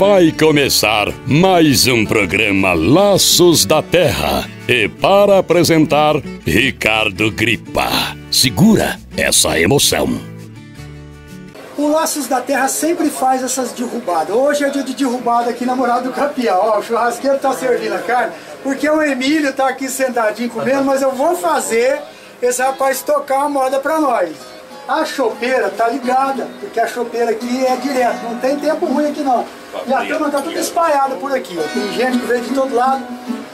Vai começar mais um programa Laços da Terra. E para apresentar, Ricardo Gripa. Segura essa emoção. O Laços da Terra sempre faz essas derrubadas. Hoje é dia de derrubada aqui na Morada do Capial. Ó, o churrasqueiro tá servindo a carne, porque o Emílio tá aqui sentadinho comendo, mas eu vou fazer esse rapaz tocar uma moda pra nós. A chopeira tá ligada, porque a chopeira aqui é direto, não tem tempo ruim aqui não. E a turma tá toda espalhada por aqui, ó. tem gente que veio de todo lado.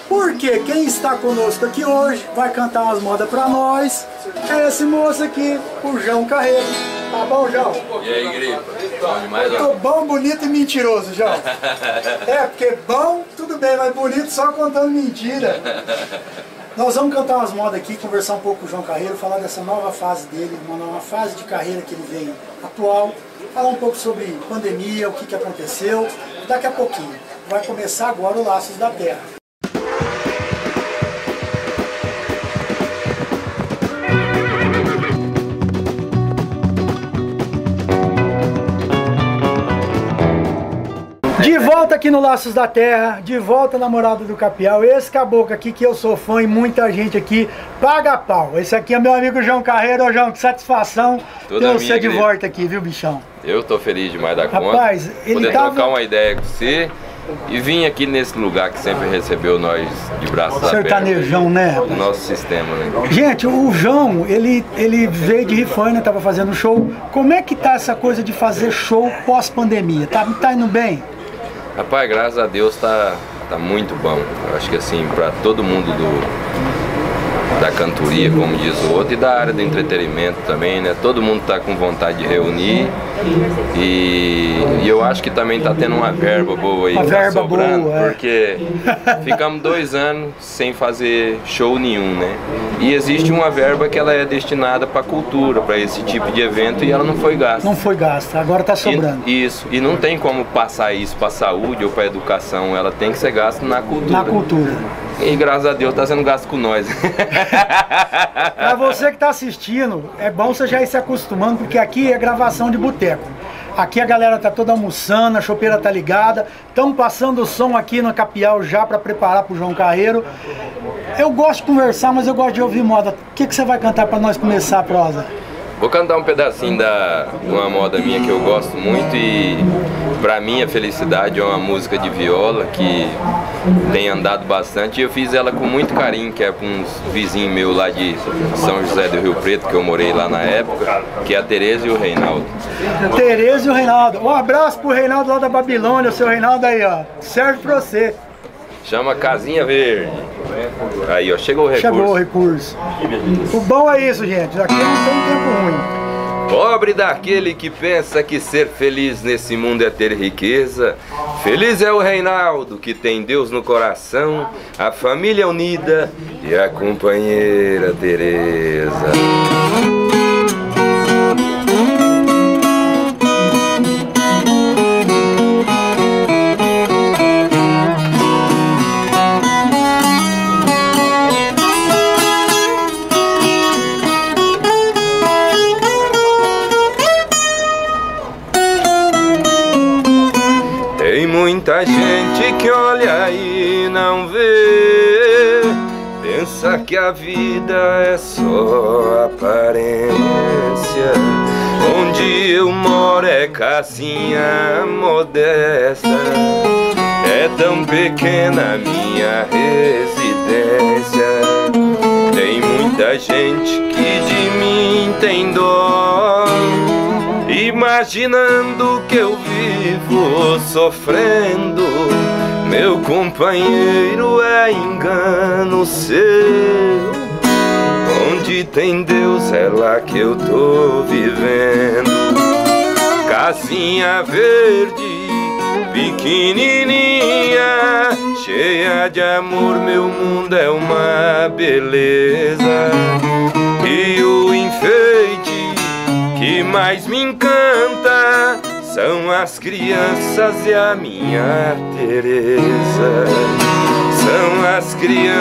Porque quem está conosco aqui hoje vai cantar umas modas pra nós. É esse moço aqui, o João Carreiro. Tá bom, João? E aí, Gripa? Bom demais, Tô bom, bonito e mentiroso, João. É, porque bom, tudo bem, mas bonito só contando mentira. Nós vamos cantar umas modas aqui, conversar um pouco com o João Carreiro, falar dessa nova fase dele, uma nova fase de carreira que ele vem atual, falar um pouco sobre pandemia, o que, que aconteceu, daqui a pouquinho. Vai começar agora o Laços da Terra. De volta aqui no Laços da Terra, de volta na Morada do Capial. Esse caboclo aqui que eu sou fã e muita gente aqui paga pau. Esse aqui é meu amigo João Carreiro. Ô, João, que satisfação Toda ter você de querido. volta aqui, viu, bichão? Eu tô feliz demais da conta. Rapaz, ele Poder tava- trocar uma ideia com você e vim aqui nesse lugar que sempre recebeu nós de braços Sertanejão, né? abertos. O nosso sistema, né? Gente, o João, ele, ele veio de Rifânia, tava fazendo show. Como é que tá essa coisa de fazer show pós-pandemia? Tá, tá indo bem? Rapaz, graças a Deus tá, tá muito bom. Eu acho que assim, pra todo mundo do da cantoria, como diz o outro, e da área do entretenimento também, né? Todo mundo tá com vontade de reunir e, e eu acho que também tá tendo uma verba boa aí, Uma tá verba sobrando, boa, é. porque ficamos dois anos sem fazer show nenhum, né? E existe uma verba que ela é destinada para cultura, para esse tipo de evento e ela não foi gasta. Não foi gasta, agora tá sobrando. E, isso, e não tem como passar isso para saúde ou para educação, ela tem que ser gasta na cultura. Na cultura. E graças a Deus tá sendo gasto com nós. Pra você que tá assistindo, é bom você já ir se acostumando, porque aqui é gravação de boteco. Aqui a galera tá toda almoçando, a chopeira tá ligada. Estamos passando o som aqui no Capial já para preparar pro João Carreiro. Eu gosto de conversar, mas eu gosto de ouvir moda. O que, que você vai cantar para nós começar prosa? Vou cantar um pedacinho da uma moda minha que eu gosto muito e pra mim a felicidade é uma música de viola que tem andado bastante e eu fiz ela com muito carinho, que é com uns vizinhos meus lá de São José do Rio Preto, que eu morei lá na época, que é a Tereza e o Reinaldo. Tereza e o Reinaldo. Um abraço pro Reinaldo lá da Babilônia, o seu Reinaldo aí, ó. Serve pra você. Chama Casinha Verde. Aí, ó, chegou o recurso. Chegou o recurso. O bom é isso, gente. Aqui não tem tempo ruim. Pobre daquele que pensa que ser feliz nesse mundo é ter riqueza. Feliz é o Reinaldo que tem Deus no coração, a família unida e a companheira Teresa. A vida é só aparência. Onde eu moro é casinha modesta. É tão pequena minha residência. Tem muita gente que de mim tem dó. Imaginando que eu vivo sofrendo, meu companheiro é engano seu. Onde tem Deus é lá que eu tô vivendo. Casinha verde, pequenininha, cheia de amor, meu mundo é uma beleza. E o enfeite que mais me encanta são as crianças e a minha Teresa. São as crianças.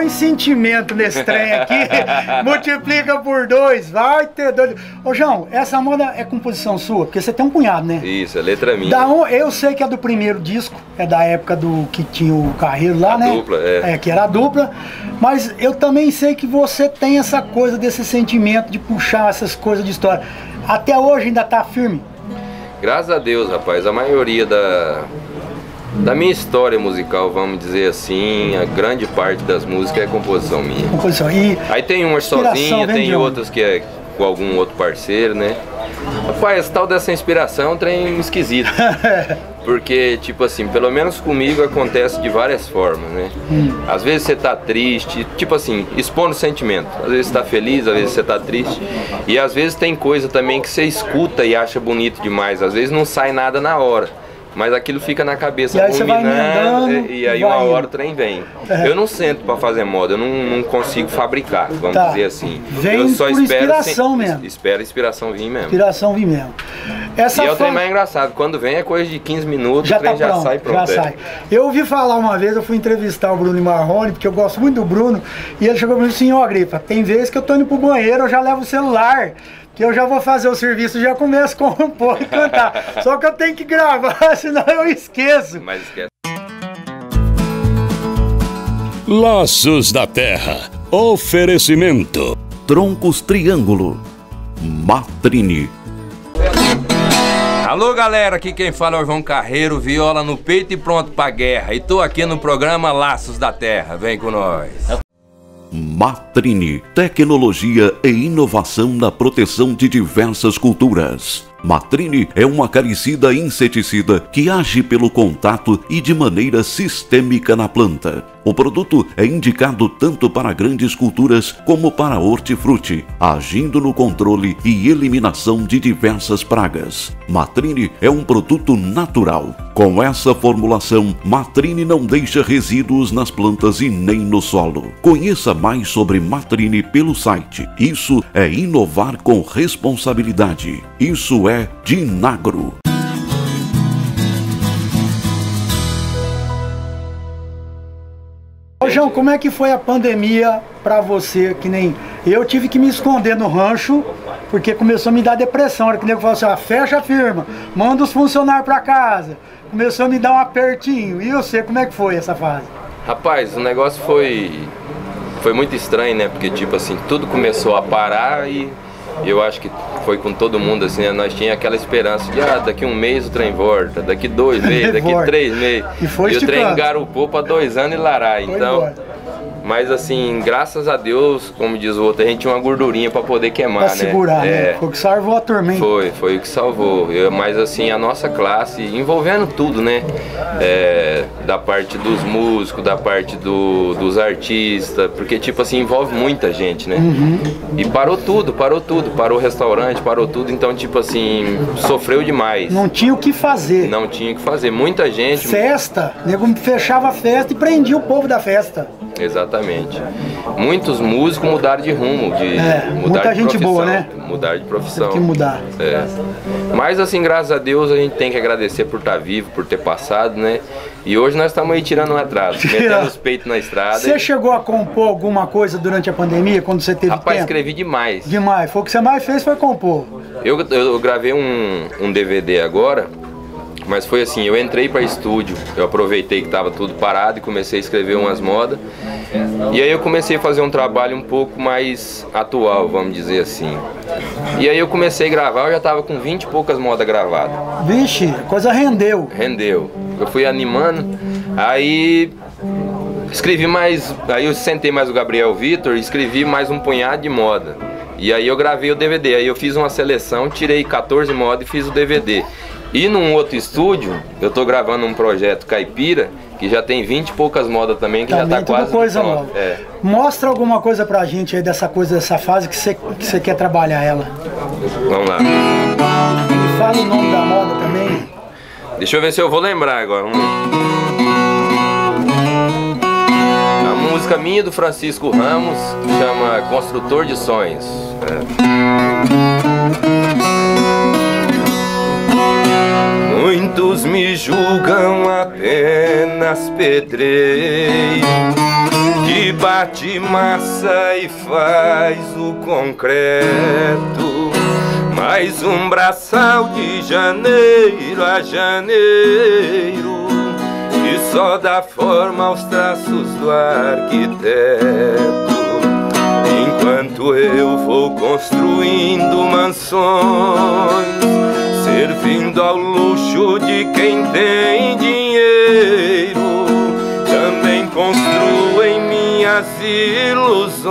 Põe sentimento nesse trem aqui, multiplica por dois, vai ter doido. Ô João, essa moda é composição sua? Porque você tem um cunhado, né? Isso, é letra minha. Da um, eu sei que é do primeiro disco, é da época do que tinha o Carreiro lá, A né? dupla, é. que era a dupla. Mas eu também sei que você tem essa coisa desse sentimento de puxar essas coisas de história. Até hoje ainda tá firme. Graças a Deus, rapaz, a maioria da, da minha história musical, vamos dizer assim, a grande parte das músicas é composição minha. Composição. E Aí tem umas sozinha, tem outras que é com algum outro parceiro, né? Rapaz, tal dessa inspiração é um trem esquisito. Porque, tipo assim, pelo menos comigo acontece de várias formas, né? Hum. Às vezes você tá triste, tipo assim, expondo sentimento. Às vezes você tá feliz, às vezes você tá triste. E às vezes tem coisa também que você escuta e acha bonito demais. Às vezes não sai nada na hora. Mas aquilo fica na cabeça E aí ruminando, e, e aí uma indo. hora o trem vem. É. Eu não sento pra fazer moda, eu não, não consigo fabricar, vamos Tá. dizer assim. Vem eu só por espero inspiração sem- mesmo. Espero a inspiração vir mesmo. inspiração vi mesmo. Essa E é o trem mais engraçado, quando vem é coisa de 15 minutos, já o trem tá já pronto, sai pronto. já é. sai. Eu ouvi falar uma vez, eu fui entrevistar o Bruno Marrone, porque eu gosto muito do Bruno, e ele chegou pra mim assim, ó Gripa, tem vezes que eu tô indo pro banheiro, eu já levo o celular, que eu já vou fazer o serviço, já começo a compor e cantar. Só que eu tenho que gravar, senão eu esqueço. Mas esquece. Laços da Terra. Oferecimento. Troncos Triângulo. Matrine. Alô galera, aqui quem fala é o João Carreiro, viola no peito e pronto pra guerra. E tô aqui no programa Laços da Terra, vem com nós. Matrine. Tecnologia e inovação na proteção de diversas culturas. Matrine é uma acaricida inseticida que age pelo contato e de maneira sistêmica na planta. O produto é indicado tanto para grandes culturas como para hortifruti, agindo no controle e eliminação de diversas pragas. Matrine é um produto natural. Com essa formulação, Matrine não deixa resíduos nas plantas e nem no solo. Conheça mais sobre Matrine pelo site. Isso é inovar com responsabilidade. Isso é Dinagro. João, como é que foi a pandemia pra você, que nem eu tive que me esconder no rancho, porque começou a me dar depressão, a hora que o nego falou assim, ó, fecha a firma, manda os funcionários pra casa, começou a me dar um apertinho, e você, como é que foi essa fase? Rapaz, o negócio foi foi muito estranho, né? Porque tipo assim, tudo começou a parar e eu acho que foi com todo mundo assim, né? nós tínhamos aquela esperança de ah, daqui um mês o trem volta, daqui dois meses, daqui três meses. E foi o trem esticando. garupou para dois anos e larar. Foi Então, embora. Mas assim, graças a Deus, como diz o outro, a gente tinha uma gordurinha para poder queimar, Pra né? segurar, É. né? Foi o que salvou a turma, hein? Foi, foi o que salvou. Eu- mas assim, a nossa classe, envolvendo tudo, né? É, da parte dos músicos, da parte do- dos artistas, porque tipo assim, envolve muita gente, né? Uhum. E parou tudo, parou tudo, parou o restaurante, parou tudo, então tipo assim, sofreu demais. Não tinha o que fazer. Não tinha o que fazer. Muita gente. Festa, nego fechava a festa e prendia o povo da festa. Exatamente. Muitos músicos mudaram de rumo, de É, mudar muita de gente boa, né? Mudar de profissão. Teve que mudar. É. Mas assim, graças a Deus, a gente tem que agradecer por estar vivo, por ter passado, né? E hoje nós estamos aí tirando um atraso, metendo os peitos na estrada. Você chegou a compor alguma coisa durante a pandemia, quando você teve Rapaz, tempo? escrevi demais. Demais. Foi o que você mais fez, foi compor. Eu, eu, eu gravei um, um DVD agora, mas foi assim, eu entrei para estúdio, eu aproveitei que estava tudo parado e comecei a escrever umas modas. E aí eu comecei a fazer um trabalho um pouco mais atual, vamos dizer assim. E aí eu comecei a gravar, eu já estava com 20 e poucas modas gravadas. Vixe, a coisa rendeu. Rendeu. Eu fui animando, aí escrevi mais, aí eu sentei mais o Gabriel Vitor e escrevi mais um punhado de moda. E aí eu gravei o DVD, aí eu fiz uma seleção, tirei 14 modas e fiz o DVD. E num outro estúdio, eu tô gravando um projeto Caipira, que já tem 20 e poucas modas também, que Também já tá quase coisa nova. É. Mostra alguma coisa pra gente aí dessa coisa, dessa fase que você, que quer trabalhar ela. Vamos lá. E fala o nome da moda também. Deixa eu ver se eu vou lembrar agora. A música minha do Francisco Ramos chama Construtor de Sonhos. É. Muitos me julgam apenas pedreiro que bate massa e faz o concreto. Mais um braçal de janeiro a janeiro que só dá forma aos traços do arquiteto. Enquanto eu vou construindo mansões, servindo ao luxo de quem tem dinheiro, também construo em minhas ilusões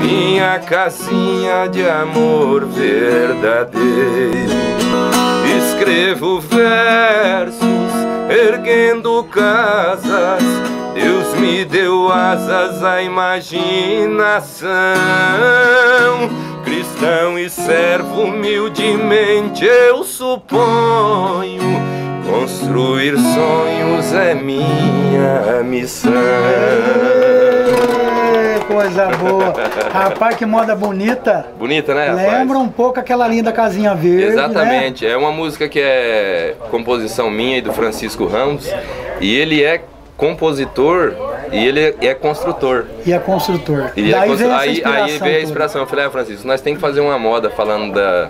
minha casinha de amor verdadeiro. Escrevo versos, erguendo casas. Deus me deu asas à imaginação. Cristão e servo humildemente eu suponho. Construir sonhos é minha missão coisa boa. Rapaz, que moda bonita. Bonita, né? Lembra rapaz? um pouco aquela linda casinha verde. Né? Exatamente. Né? É uma música que é composição minha e do Francisco Ramos. E ele é compositor e ele é construtor. E é construtor. E Daí é constru... aí, aí veio a inspiração. Eu falei, ah, Francisco, nós temos que fazer uma moda falando da,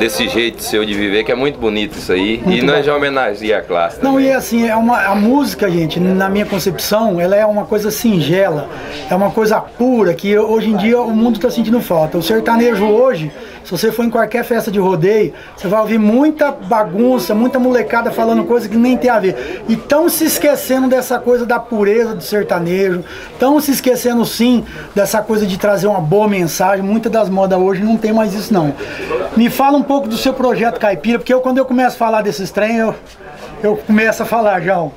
desse jeito seu de viver, que é muito bonito isso aí. Muito e nós já homenageia a classe. Também. Não, e assim, é uma, a música, gente, na minha concepção, ela é uma coisa singela, é uma coisa pura, que hoje em dia o mundo está sentindo falta. O sertanejo hoje, se você for em qualquer festa de rodeio, você vai ouvir muita bagunça, muita molecada falando coisa que nem tem a ver. E estão se esquecendo dessa coisa da pureza do sertanejo, estão se esquecendo sim dessa coisa de trazer uma boa mensagem. Muitas das modas hoje não tem mais isso não. Me fala um pouco do seu projeto Caipira, porque eu, quando eu começo a falar desses trem, eu, eu começo a falar, João.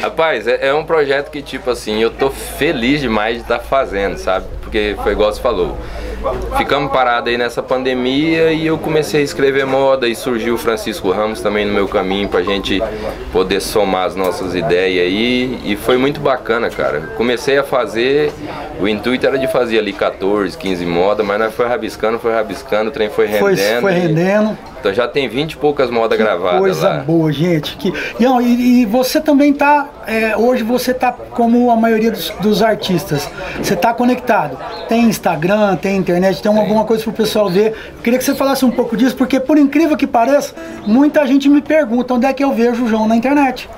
Rapaz, é, é, um projeto que, tipo assim, eu tô feliz demais de estar tá fazendo, sabe? Porque foi igual você falou. Ficamos parados aí nessa pandemia e eu comecei a escrever moda e surgiu o Francisco Ramos também no meu caminho pra gente poder somar as nossas ideias aí e foi muito bacana, cara. Comecei a fazer, o intuito era de fazer ali 14, 15 modas, mas nós foi rabiscando, foi rabiscando, o trem foi rendendo. Foi, foi rendendo. Então já tem 20 e poucas modas gravadas coisa lá. boa, gente. Que... E, e você também tá, é, hoje você tá como a maioria dos, dos artistas, você tá conectado. Tem Instagram, tem internet, tem alguma coisa para o pessoal ver. Eu queria que você falasse um pouco disso, porque por incrível que pareça, muita gente me pergunta onde é que eu vejo o João na internet.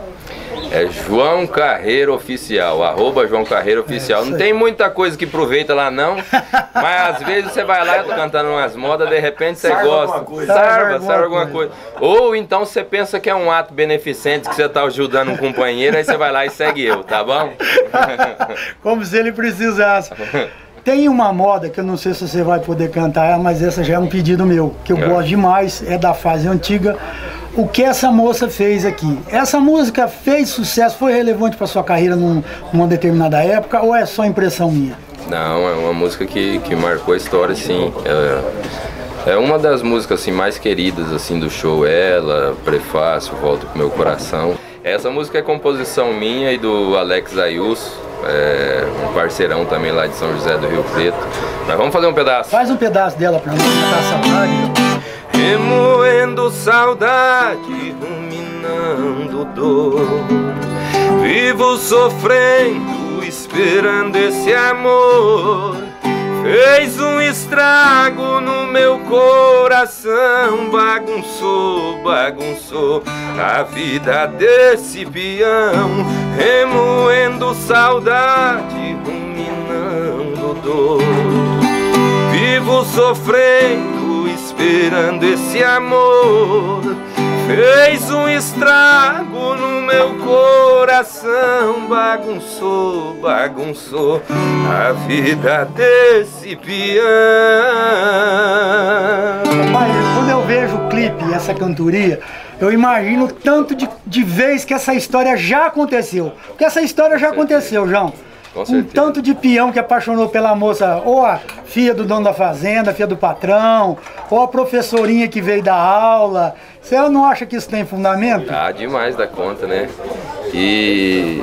É João Carreiro Oficial, arroba João Carreiro Oficial. É não tem muita coisa que aproveita lá não, mas às vezes você vai lá, eu tô cantando umas modas, de repente você sarva gosta. Coisa. Sarva, sarva alguma coisa. Ou então você pensa que é um ato beneficente, que você tá ajudando um companheiro, aí você vai lá e segue eu, tá bom? Como se ele precisasse. Tem uma moda que eu não sei se você vai poder cantar, mas essa já é um pedido meu, que eu é. gosto demais, é da fase antiga o que essa moça fez aqui. Essa música fez sucesso, foi relevante para sua carreira num, numa determinada época ou é só impressão minha? Não, é uma música que, que marcou a história, sim. É, é uma das músicas assim, mais queridas assim do show, ela, Prefácio, Volta pro Meu Coração. Essa música é composição minha e do Alex Ayuso, é, um parceirão também lá de São José do Rio Preto. Mas vamos fazer um pedaço. Faz um pedaço dela pra matar a saudade. Remoendo saudade, ruminando dor Vivo sofrendo, esperando esse amor Fez um estrago no meu coração Bagunçou, bagunçou a vida desse peão Remoendo saudade, ruminando dor. Vivo sofrendo esperando esse amor Fez um estrago no meu coração Bagunçou, bagunçou a vida desse peão. Pai, quando eu vejo o clipe, essa cantoria eu imagino tanto de, de vez que essa história já aconteceu. Porque essa história já aconteceu, João um tanto de peão que apaixonou pela moça, ou a filha do dono da fazenda, a filha do patrão, ou a professorinha que veio da aula. Você não acha que isso tem fundamento? Ah, demais da conta, né? E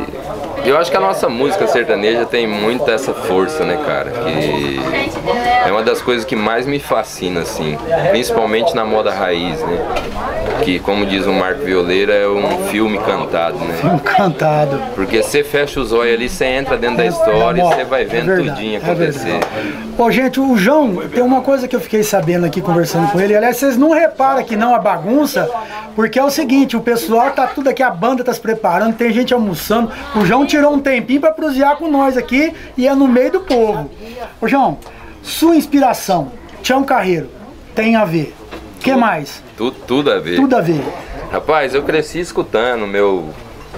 eu acho que a nossa música sertaneja tem muita essa força, né, cara? Que é uma das coisas que mais me fascina, assim, principalmente na moda raiz, né? Que, como diz o Marco Violeira, é um filme cantado, né? Filme cantado. Porque você fecha os olhos ali, você entra dentro da história e você vai É vendo verdade, tudinho é acontecer. Ô, gente, o João, tem uma coisa que eu fiquei sabendo aqui conversando com ele. Aliás, vocês não reparam que não a bagunça, porque é o seguinte: o pessoal tá tudo aqui, a banda tá se preparando, tem gente almoçando. O João tirou um tempinho pra prosear com nós aqui e é no meio do povo. Ô, João, sua inspiração, Tião Carreiro, tem a ver. Que mais? Tudo, tudo a ver. Tudo a ver. Rapaz, eu cresci escutando. Meu,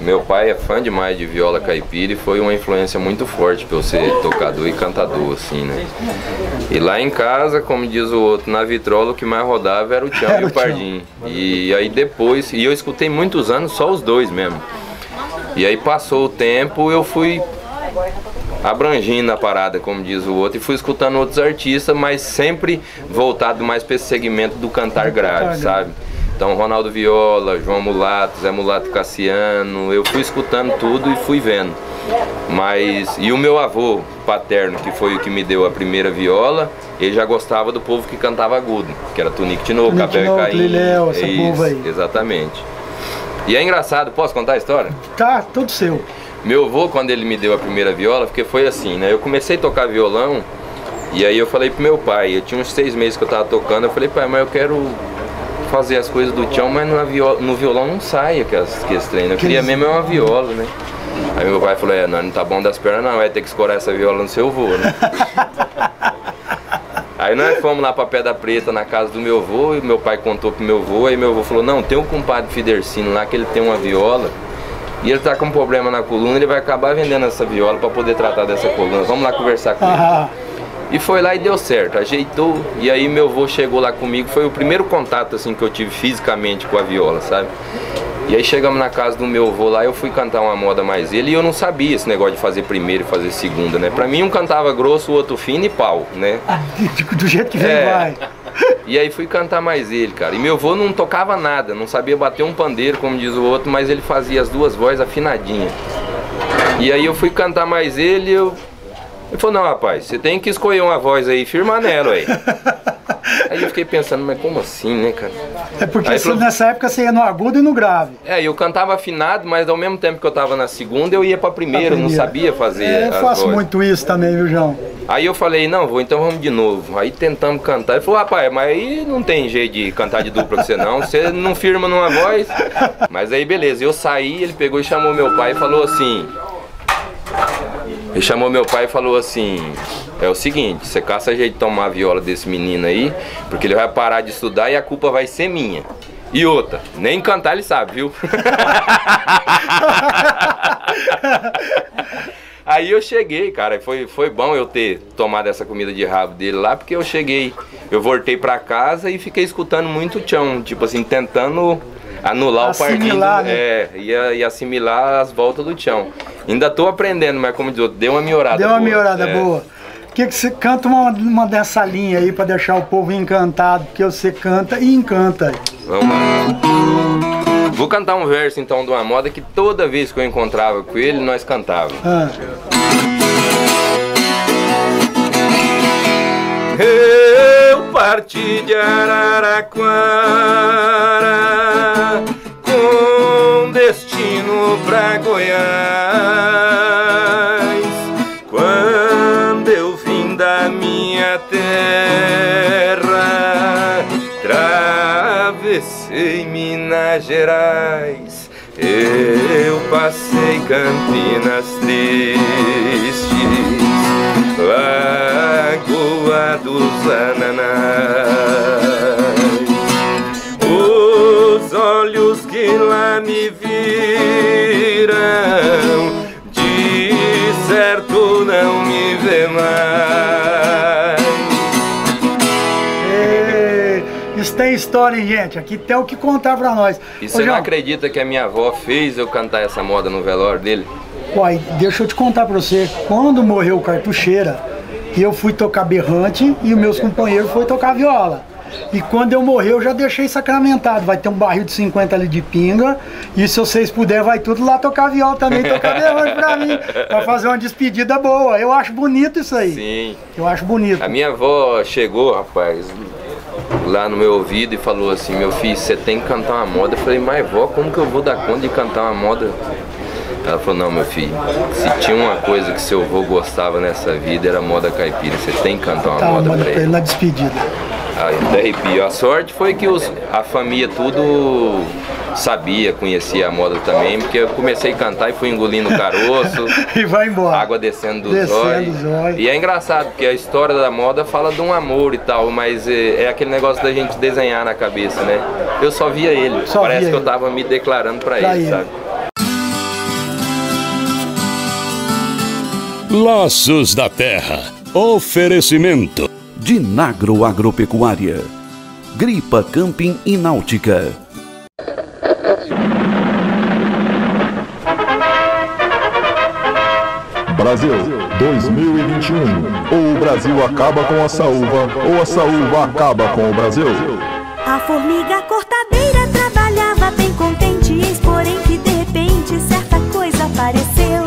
meu pai é fã demais de viola caipira e foi uma influência muito forte pra eu ser tocador e cantador, assim, né? E lá em casa, como diz o outro, na vitrola o que mais rodava era o Tião Era e o o Pardim. E aí depois, e eu escutei muitos anos só os dois mesmo. E aí passou o tempo, eu fui abrangindo a parada, como diz o outro, e fui escutando outros artistas, mas sempre voltado mais para esse segmento do cantar grave, sabe? Então, Ronaldo Viola, João Mulato, Zé Mulato Cassiano, eu fui escutando tudo e fui vendo. Mas, e o meu avô paterno, que foi o que me deu a primeira viola, ele já gostava do povo que cantava agudo, que era Tunique Tinoco, Cabel e Caim. Liléu, essa Isso, povo aí. Exatamente. E é engraçado, posso contar a história? Tá, tudo seu. Meu avô, quando ele me deu a primeira viola, porque foi assim, né? Eu comecei a tocar violão e aí eu falei pro meu pai, eu tinha uns seis meses que eu tava tocando, eu falei, pai, mas eu quero fazer as coisas do tchão, mas na viola, no violão não sai aquelas, aqueles treinos. Eu queria mesmo é uma viola, né? Aí meu pai falou, é, não, não tá bom das pernas não, vai ter que escorar essa viola no seu avô, né? Aí nós fomos lá pra Pedra Preta, na casa do meu avô, e meu pai contou pro meu avô, aí meu avô falou, não, tem um compadre Fidercino lá que ele tem uma viola, e ele tá com um problema na coluna, ele vai acabar vendendo essa viola pra poder tratar dessa coluna. Vamos lá conversar com ele. Ah, E foi lá e deu certo, ajeitou. E aí meu avô chegou lá comigo, foi o primeiro contato assim que eu tive fisicamente com a viola, sabe? E aí chegamos na casa do meu avô lá, eu fui cantar uma moda mais ele e eu não sabia esse negócio de fazer primeiro e fazer segunda, né? Pra mim um cantava grosso, o outro fino e pau, né? do, do jeito que vem, É. vai. E aí fui cantar mais ele, cara. E meu avô não tocava nada, não sabia bater um pandeiro, como diz o outro, mas ele fazia as duas vozes afinadinhas. E aí eu fui cantar mais ele e eu. Ele falou, não, rapaz, você tem que escolher uma voz aí firmar nela, aí. Aí eu fiquei pensando, mas como assim, né, cara? É porque Aí falou- nessa época você ia no agudo e no grave. É, eu cantava afinado, mas ao mesmo tempo que eu tava na segunda, eu ia pra primeira, eu não Primeira. sabia fazer É, eu faço muito isso também, viu, João? Aí eu falei, não, vou, então vamos de novo. Aí tentamos cantar. Ele falou, rapaz, mas aí não tem jeito de cantar de dupla com você não. Você não firma numa voz. Mas aí beleza, eu saí, ele pegou e chamou meu pai e falou assim. Ele chamou meu pai e falou assim: É o seguinte, você caça jeito de tomar a viola desse menino aí, porque ele vai parar de estudar e a culpa vai ser minha. E outra, nem cantar ele sabe, viu? Aí eu cheguei, cara, foi, foi bom eu ter tomado essa comida de rabo dele lá, porque eu cheguei, eu voltei pra casa e fiquei escutando muito chão, tipo assim, tentando anular Assimilar, o partido, né? é, e, e assimilar as voltas do chão. Ainda tô aprendendo, mas como diz outro, deu uma melhorada Deu uma boa. melhorada É. boa. O que, que você canta uma, uma dessa linha aí pra deixar o povo encantado? Porque você canta e encanta. Vamos lá. Vou cantar um verso então de uma moda que toda vez que eu encontrava com ele, nós cantávamos. Ah, Eu parti de Araraquara pra Goiás. Quando eu vim da minha terra, travessei Minas Gerais. Eu passei Campinas tristes. Lagoa dos Ananás. Os olhos lá me viram, de certo não me vê mais. Ê, Isso tem história, hein, gente? Aqui tem o que contar pra nós. E você não acredita que a minha avó fez eu cantar essa moda no velório dele? Uai, deixa eu te contar pra você. Quando morreu o Cartucheira, eu fui tocar berrante e os meus companheiros foram tocar viola. E quando eu morrer, eu já deixei sacramentado. Vai ter um barril de 50 ali de pinga. E se vocês puderem, vai tudo lá tocar viola também, tocar berrante pra mim. Pra fazer uma despedida boa. Eu acho bonito isso aí. Sim. Eu acho bonito. A minha avó chegou, rapaz, lá no meu ouvido e falou assim, meu filho, você tem que cantar uma moda. Eu falei, mas vó, como que eu vou dar conta de cantar uma moda? Ela falou, não meu filho, se tinha uma coisa que seu avô gostava nessa vida era moda caipira, você tem que cantar uma Tá, moda manda pra pra ele ele. na despedida. Aí até arrepio. A sorte foi que os, a família tudo sabia, conhecia a moda também, porque eu comecei a cantar e fui engolindo o caroço, E vai embora. água descendo dos Descendo olhos. dos olhos. E é engraçado, porque a história da moda fala de um amor e tal, mas é, é aquele negócio da gente desenhar na cabeça, né? Eu só via ele. Só Parece via que eu ele. tava me declarando pra, Pra ele, ele. sabe? Laços da Terra. Oferecimento. Dinagro Agropecuária. Gripa Camping e Náutica. Brasil 2021. Ou o Brasil acaba com a saúva, ou a saúva acaba com o Brasil. A formiga cortadeira trabalhava bem contente, eis porém que de repente certa coisa apareceu.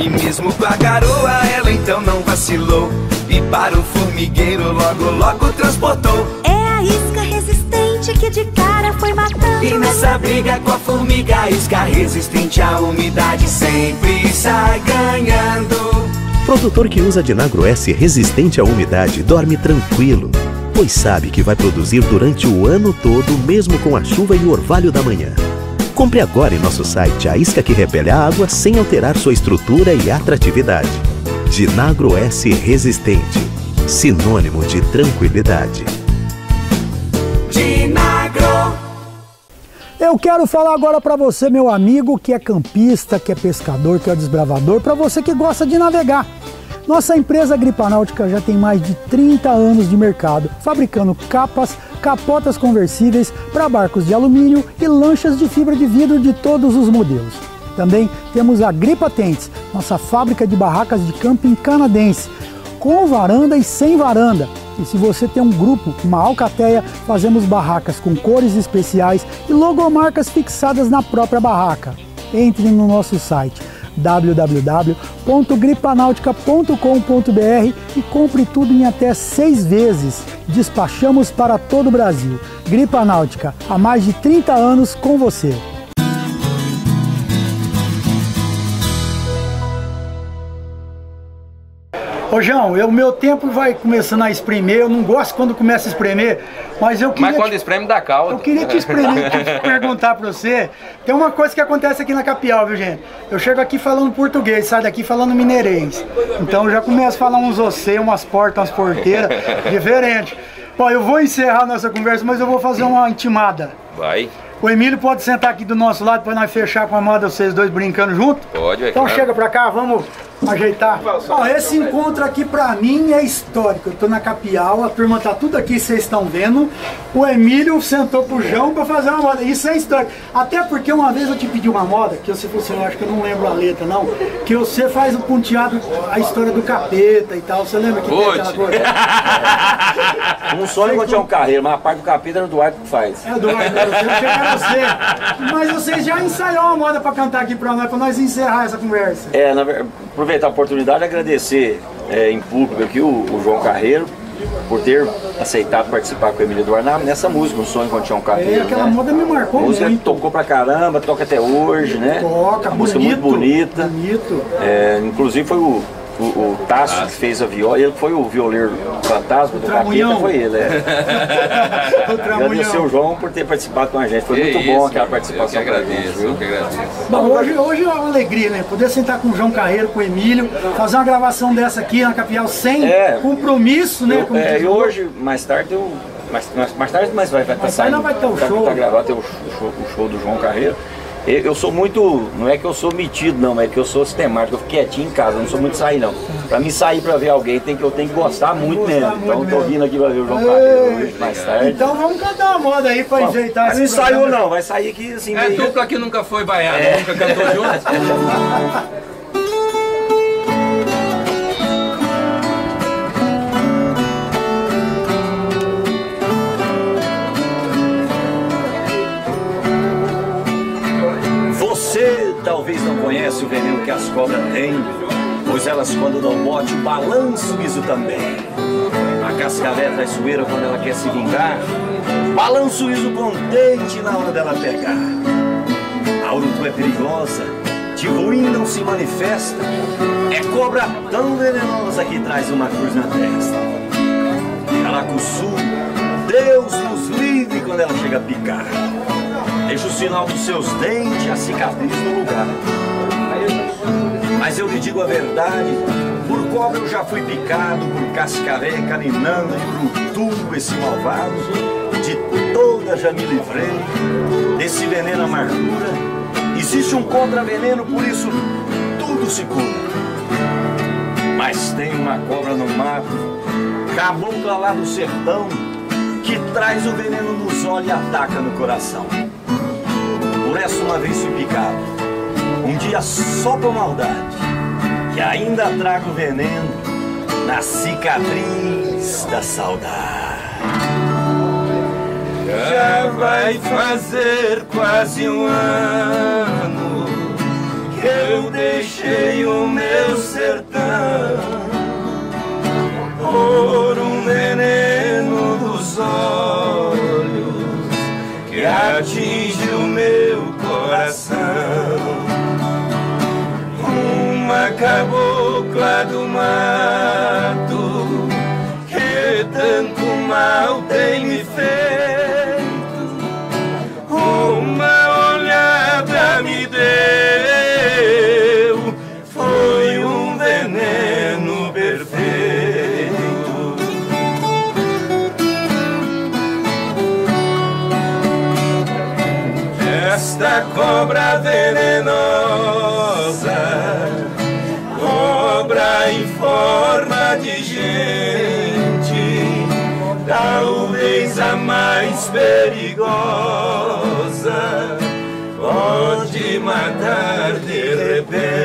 E mesmo com a garoa, ela então não vacilou. E para o formigueiro logo, logo transportou. É a isca resistente que de cara foi matando. E nessa briga com a formiga, a isca resistente à umidade sempre sai ganhando. Produtor que usa Dinagro S resistente à umidade dorme tranquilo, pois sabe que vai produzir durante o ano todo, mesmo com a chuva e o orvalho da manhã. Compre agora em nosso site a isca que repele a água sem alterar sua estrutura e atratividade. Dinagro S resistente, sinônimo de tranquilidade. Dinagro. Eu quero falar agora para você, meu amigo, que é campista, que é pescador, que é desbravador, para você que gosta de navegar. Nossa empresa Gripa Náutica já tem mais de 30 anos de mercado, fabricando capas, capotas conversíveis para barcos de alumínio e lanchas de fibra de vidro de todos os modelos. Também temos a Gripa Tentes, nossa fábrica de barracas de camping canadense, com varanda e sem varanda. E se você tem um grupo, uma alcateia, fazemos barracas com cores especiais e logomarcas fixadas na própria barraca. Entre no nosso site www.gripanautica.com.br e compre tudo em até seis vezes. Despachamos para todo o Brasil. Gripa Náutica, há mais de 30 anos com você. Ô João, o meu tempo vai começando a espremer, eu não gosto quando começa a espremer, mas eu queria. Mas quando te- espreme dá caldo. eu queria te espremer, te perguntar pra você. Tem uma coisa que acontece aqui na capial, viu, gente? Eu chego aqui falando português, saio daqui falando mineirês. Então eu já começo a falar uns você, umas portas, umas porteiras, diferente. Ó, eu vou encerrar nossa conversa, mas eu vou fazer uma intimada. Vai, O Emílio pode sentar aqui do nosso lado pra nós fechar com a moda, vocês dois brincando junto? pode, é Então claro. chega pra cá, vamos ajeitar. Ó, esse encontro aqui pra mim é histórico. Eu tô na capial, a turma tá tudo aqui, vocês estão vendo. O Emílio sentou pro João pra fazer uma moda. Isso é histórico. Até porque uma vez eu te pedi uma moda, que você falou assim, eu acho que eu não lembro a letra não, que você faz um ponteado, a história do capeta e tal. Você lembra que tem aquela coisa? Um sonho quando tinha um carreiro, mas a parte do capeta era o Duarte que faz. É, eu quero chegar a você. Mas vocês já ensaiou uma moda pra cantar aqui pra nós, pra nós encerrar essa conversa. É, na aproveitar a oportunidade e agradecer é, em público aqui o, o João Carreiro por ter aceitado participar com o Emílio na- nessa música, Um Sonho quando tinha um É, carreiro. aquela né? moda me marcou A música muito. tocou pra caramba, toca até hoje, né? Toca, Uma música bonito. muito bonita. Bonito. É, inclusive foi o, o, o Tássio que fez a viola, ele foi o violeiro fantasma do capeta, foi ele. É. O Agradecer o João por ter participado com a gente, foi Que muito isso, bom aquela Eu que participação a gente, agradeço, viu? eu que agradeço. Bom, hoje, hoje é uma alegria, né? Poder sentar com o João Carreiro, com o Emílio, fazer uma gravação dessa aqui na Capial sem É. compromisso, né? Eu- é, e hoje, mais tarde, eu. Mais, mais, mais tarde, mas vai, vai estar Mais tarde saindo. vai ter o tá, show. Tá gravado, tem o show, o show do João Carreiro. Eu, eu sou muito. Não é que eu sou metido, não, é que eu sou sistemático, eu fico quietinho em casa, eu não sou muito sair, não. Pra mim sair pra ver alguém, tem que, eu tenho que gostar muito Gostar mesmo. muito então tô mesmo. vindo aqui pra ver o João. Carreiro hoje, mais tarde. Então vamos cantar uma moda aí pra ajeitar mas não ensaiou, programa. não, vai sair aqui assim. É meio- dupla que nunca foi baiana, nunca cantou junto. conhece o veneno que as cobras têm, pois elas quando dão bote balançam isso também. A cascavé traiçoeira quando ela quer se vingar, balança o riso contente na hora dela pegar. A urutu é perigosa, de ruim não se manifesta, é cobra tão venenosa que traz uma cruz na testa. Caracuçu, Deus nos livre quando ela chega a picar. Deixa o sinal dos seus dentes, a cicatriz no lugar. Mas eu lhe digo a verdade, por cobra eu já fui picado, por cascavé, caninando e brutudo esse malvado. De toda já me livrei, desse veneno amargura. Existe um contraveneno, por isso tudo se cura. Mas tem uma cobra no mato, cabocla lá do sertão, que traz o veneno nos olhos e ataca no coração. Por essa uma vez fui picado, um dia só por maldade, que ainda trago veneno na cicatriz da saudade. Já vai fazer quase um ano que eu deixei o meu sertão por do mato que tanto mal tem me feito. Uma olhada me deu, foi um veneno perfeito. Esta cobra venenosa, talvez a mais perigosa, pode matar de repente.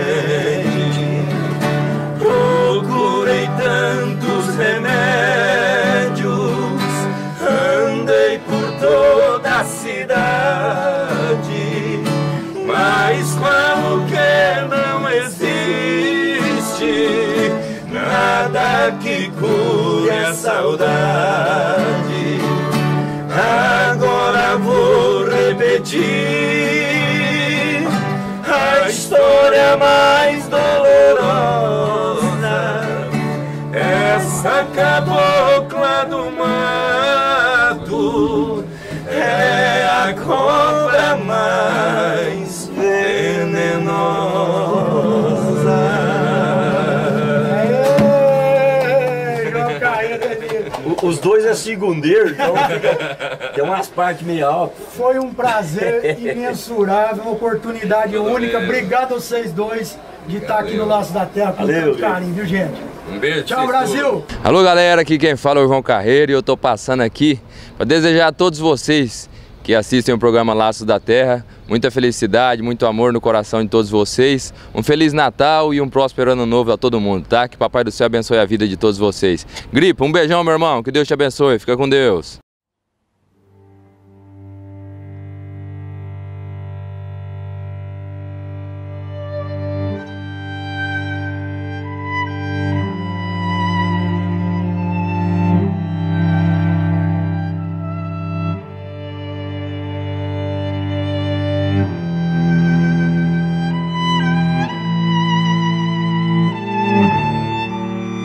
História mais Os dois é segundeiro, então fica- tem umas partes meio altas. Foi um prazer imensurável, uma oportunidade única. Obrigado a vocês dois de estar aqui no Laço da Terra com Valeu, tanto carinho, viu gente? Um beijo. Tchau, Brasil! todos. Alô, galera, aqui quem fala é o João Carreiro e eu tô passando aqui para desejar a todos vocês que assistem o programa Laços da Terra muita felicidade, muito amor no coração de todos vocês. Um feliz Natal e um próspero ano novo a todo mundo, tá? Que Papai do Céu abençoe a vida de todos vocês. Gripa, um beijão, meu irmão. Que Deus te abençoe. Fica com Deus.